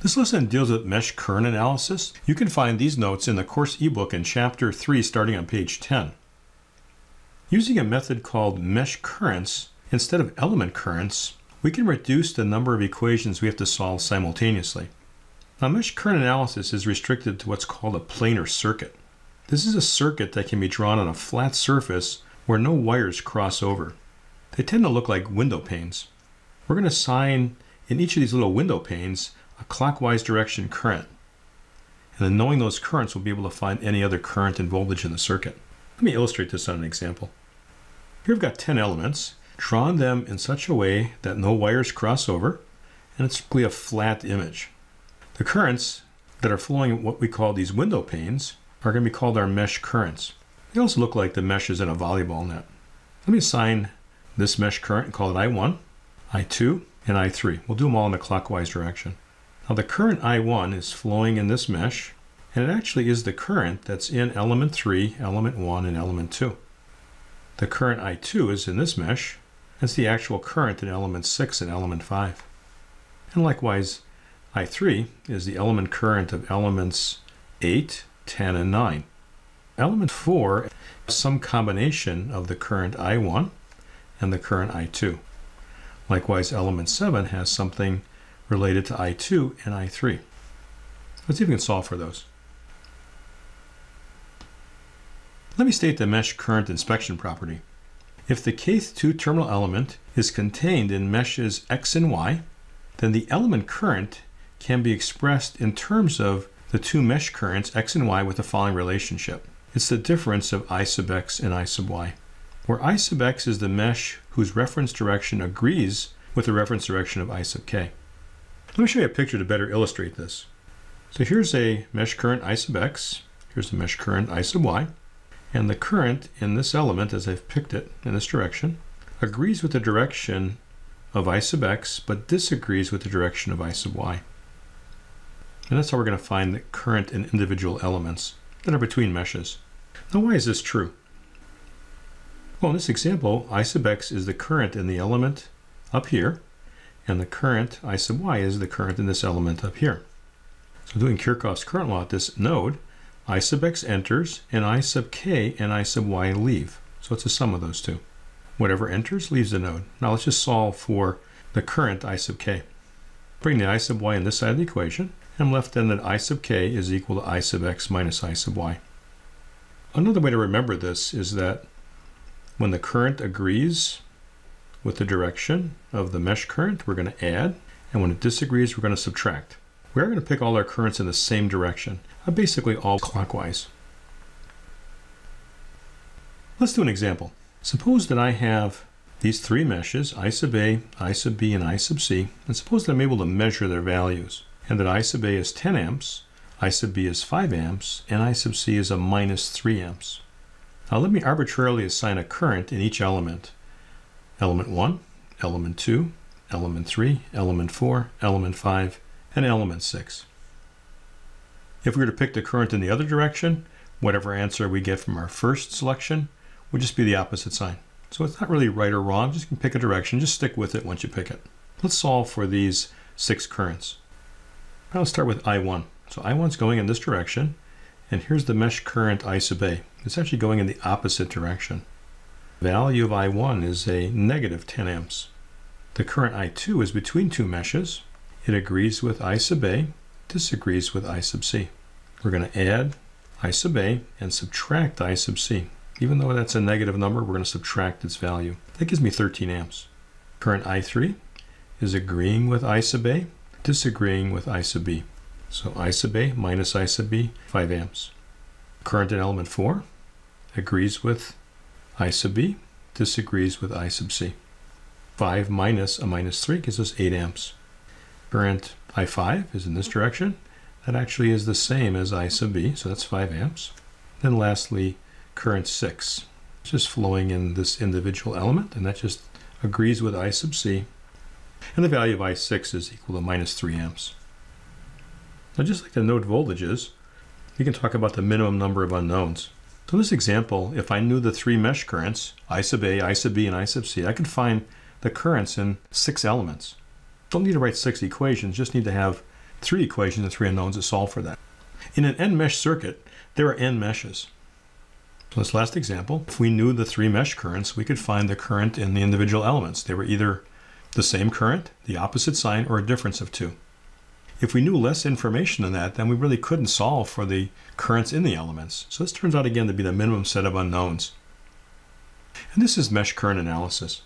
This lesson deals with mesh current analysis. You can find these notes in the course ebook in chapter 3 starting on page 10. Using a method called mesh currents instead of element currents, we can reduce the number of equations we have to solve simultaneously. Now, mesh current analysis is restricted to what's called a planar circuit. This is a circuit that can be drawn on a flat surface where no wires cross over. They tend to look like window panes. We're going to assign in each of these little window panes a clockwise direction current. And then knowing those currents, we'll be able to find any other current and voltage in the circuit. Let me illustrate this on an example. Here I've got 10 elements, drawn them in such a way that no wires cross over, and it's simply a flat image. The currents that are flowing in what we call these window panes are going to be called our mesh currents. They also look like the meshes in a volleyball net. Let me assign this mesh current and call it I1, I2, and I3. We'll do them all in a clockwise direction. Now the current I1 is flowing in this mesh, and it actually is the current that's in element 3, element 1, and element 2. The current I2 is in this mesh. It's the actual current in element 6 and element 5. And likewise, I3 is the element current of elements 8, 10, and 9. Element 4 is some combination of the current I1 and the current I2. Likewise, element 7 has something related to I2 and I3. Let's see if we can solve for those. Let me state the mesh current inspection property. If the kth two terminal element is contained in meshes x and y, then the element current can be expressed in terms of the two mesh currents x and y with the following relationship. It's the difference of I sub x and I sub y, where I sub x is the mesh whose reference direction agrees with the reference direction of I sub k. Let me show you a picture to better illustrate this. So here's a mesh current I sub x, here's the mesh current I sub y, and the current in this element, as I've picked it in this direction, agrees with the direction of I sub x, but disagrees with the direction of I sub y. And that's how we're going to find the current in individual elements that are between meshes. Now why is this true? Well, in this example, I sub x is the current in the element up here, and the current I sub y is the current in this element up here. So doing Kirchhoff's current law at this node, I sub x enters, and I sub k and I sub y leave. So it's a sum of those two. Whatever enters leaves the node. Now let's just solve for the current I sub k. Bring the I sub y on this side of the equation, and I'm left then that I sub k is equal to I sub x minus I sub y. Another way to remember this is that when the current agrees with the direction of the mesh current, we're going to add, and when it disagrees, we're going to subtract. We are going to pick all our currents in the same direction, uh, basically all clockwise. Let's do an example. Suppose that I have these three meshes, I sub A, I sub B, and I sub C, and suppose that I'm able to measure their values, and that I sub A is 10 amps, I sub B is 5 amps, and I sub C is a minus 3 amps. Now let me arbitrarily assign a current in each element element 1, element 2, element 3, element 4, element 5, and element 6. If we were to pick the current in the other direction, whatever answer we get from our first selection would just be the opposite sign. So it's not really right or wrong, just can pick a direction, just stick with it once you pick it. Let's solve for these six currents. Now let's start with I1. So I1 is going in this direction, and here's the mesh current I sub A. It's actually going in the opposite direction value of I1 is a negative 10 amps. The current I2 is between two meshes. It agrees with I sub A, disagrees with I sub C. We're going to add I sub A and subtract I sub C. Even though that's a negative number, we're going to subtract its value. That gives me 13 amps. Current I3 is agreeing with I sub A, disagreeing with I sub B. So I sub A minus I sub B, 5 amps. Current in element 4 agrees with I sub B disagrees with I sub C. 5 minus a minus 3 gives us 8 amps. Current I5 is in this direction. That actually is the same as I sub B, so that's 5 amps. Then lastly, current 6, just flowing in this individual element, and that just agrees with I sub C. And the value of I6 is equal to minus 3 amps. Now just like the node voltages, we can talk about the minimum number of unknowns. So in this example, if I knew the three mesh currents, I sub A, I sub B, and I sub C, I could find the currents in six elements. Don't need to write six equations, just need to have three equations and three unknowns to solve for that. In an n-mesh circuit, there are n meshes. So this last example, if we knew the three mesh currents, we could find the current in the individual elements. They were either the same current, the opposite sign, or a difference of two. If we knew less information than that, then we really couldn't solve for the currents in the elements. So this turns out again to be the minimum set of unknowns. And this is mesh current analysis.